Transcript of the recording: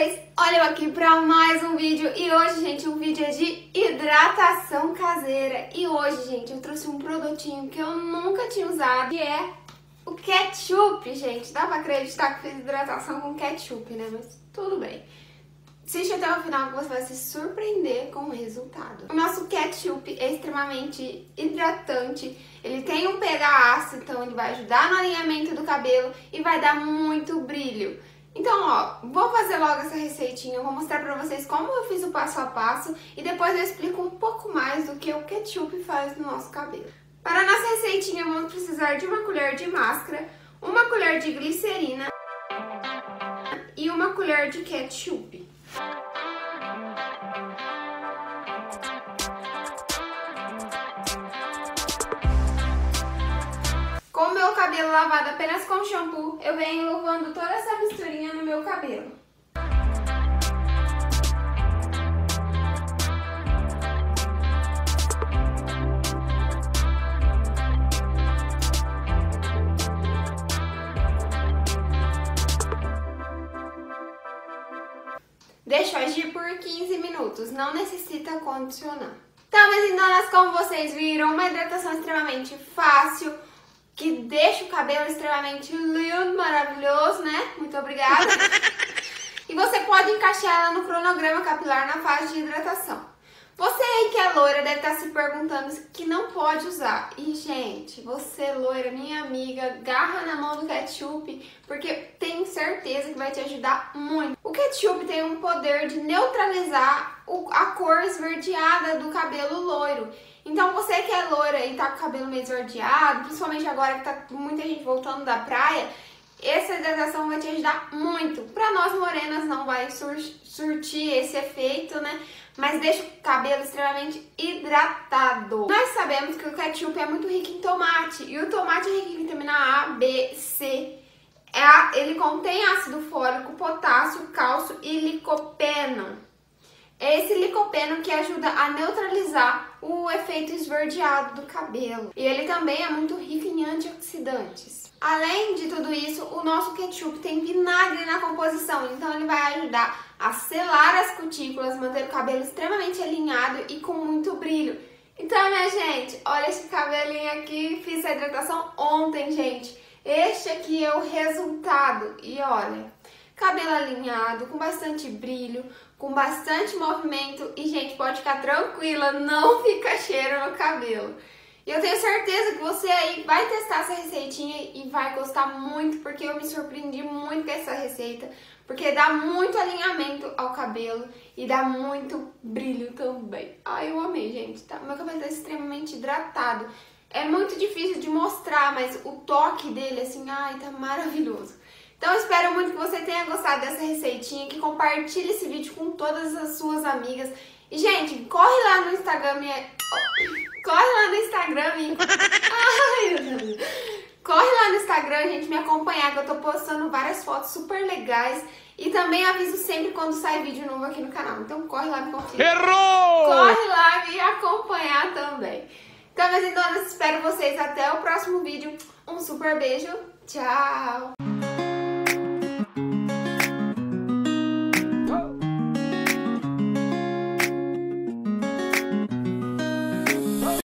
Olha eu aqui para mais um vídeo e hoje, gente, o vídeo é de hidratação caseira. E hoje, gente, eu trouxe um produtinho que eu nunca tinha usado, que é o ketchup, gente. Dá pra acreditar que fiz hidratação com ketchup, né? Mas tudo bem. Assiste até o final que você vai se surpreender com o resultado. O nosso ketchup é extremamente hidratante, ele tem um pH ácido, então ele vai ajudar no alinhamento do cabelo e vai dar muito brilho. Então, ó, vou fazer logo essa receitinha, vou mostrar pra vocês como eu fiz o passo a passo e depois eu explico um pouco mais do que o ketchup faz no nosso cabelo. Para nossa receitinha, vamos precisar de uma colher de máscara, uma colher de glicerina e uma colher de ketchup. Cabelo lavado apenas com shampoo, eu venho lavando toda essa misturinha no meu cabelo. Deixo agir por 15 minutos, não necessita condicionar. Então, mas então, como vocês viram, uma hidratação extremamente fácil, que deixa o cabelo extremamente lindo, maravilhoso, né? Muito obrigada. e você pode encaixar ela no cronograma capilar na fase de hidratação. Você aí que é loira deve estar se perguntando que não pode usar. E, gente, você loira, minha amiga, garra na mão do ketchup, porque tenho certeza que vai te ajudar muito. O ketchup tem um poder de neutralizar a cor esverdeada do cabelo loiro. Então você que é loira e tá com o cabelo meio esverdeado, principalmente agora que tá muita gente voltando da praia, essa hidratação vai te ajudar muito. Para nós morenas não vai sur surtir esse efeito, né? Mas deixa o cabelo extremamente hidratado. Nós sabemos que o ketchup é muito rico em tomate e o tomate é rico em vitamina A, B, C. É, ele contém ácido fólico, potássio, cálcio e licopeno. É esse licopeno que ajuda a neutralizar o efeito esverdeado do cabelo. E ele também é muito rico em antioxidantes. Além de tudo isso, o nosso ketchup tem vinagre na composição, então ele vai ajudar a selar as cutículas, manter o cabelo extremamente alinhado e com muito brilho. Então, minha gente, olha esse cabelinho aqui, fiz a hidratação ontem, gente. Este aqui é o resultado. E olha, cabelo alinhado, com bastante brilho, com bastante movimento e, gente, pode ficar tranquila, não fica cheiro no cabelo. E eu tenho certeza que você aí vai testar essa receitinha e vai gostar muito, porque eu me surpreendi muito com essa receita, porque dá muito alinhamento ao cabelo e dá muito brilho também. Ai, eu amei, gente, tá? Meu cabelo tá extremamente hidratado. É muito difícil de mostrar, mas o toque dele, assim, ai, tá maravilhoso. Então eu espero muito que você tenha gostado dessa receitinha, que compartilhe esse vídeo com todas as suas amigas. E, gente, corre lá no Instagram e... Corre lá no Instagram e... Ai, meu Deus. Corre lá no Instagram, gente, me acompanhar, que eu tô postando várias fotos super legais. E também aviso sempre quando sai vídeo novo aqui no canal. Então corre lá me conferir. Errou! Corre lá me acompanhar também. Então, meus donas, espero vocês até o próximo vídeo. Um super beijo. Tchau!